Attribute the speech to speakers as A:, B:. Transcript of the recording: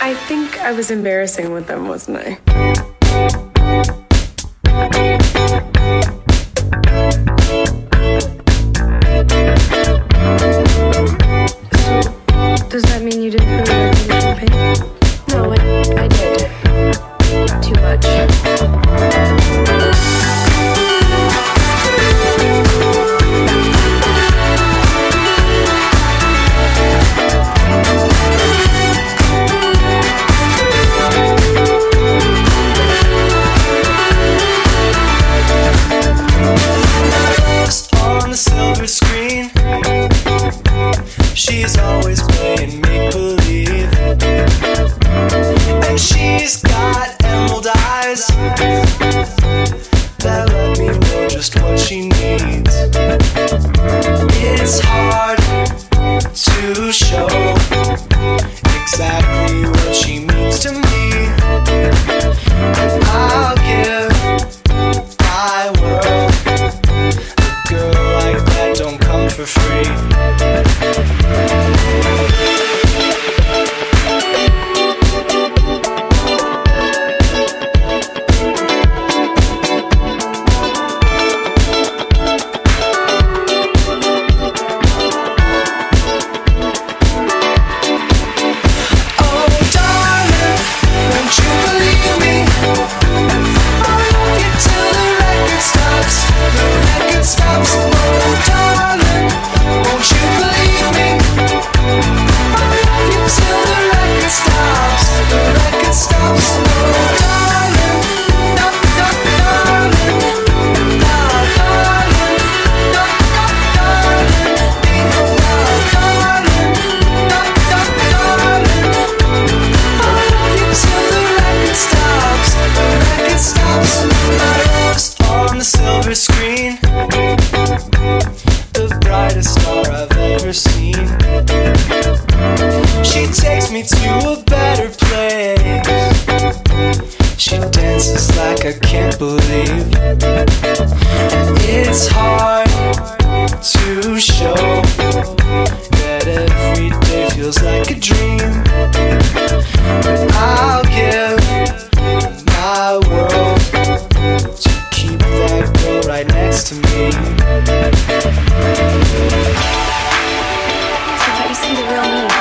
A: I think I was embarrassing with them, wasn't I?
B: me to a better place. She dances like I can't believe and it's hard to show that every day feels like a dream. I'll give my world to keep that girl right next to me.
A: So, have you see the real me?